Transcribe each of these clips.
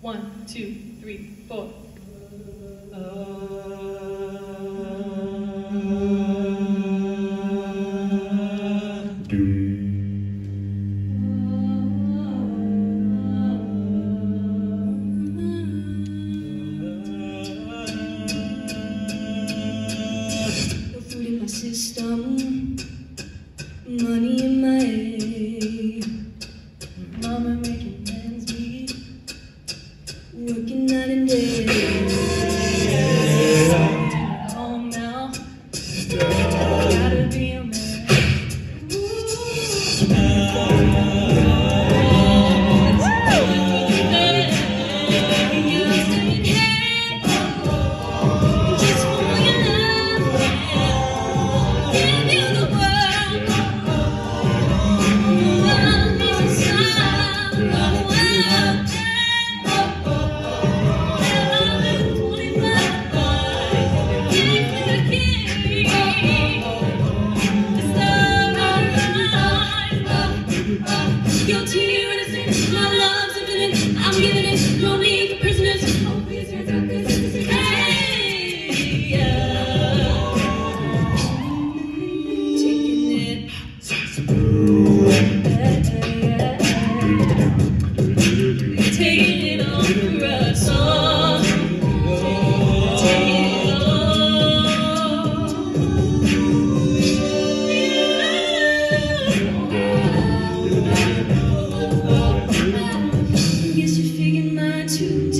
One, two, three, four. system, money in my head. looking night and day. to do.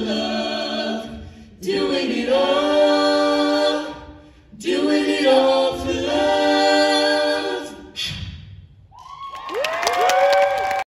love.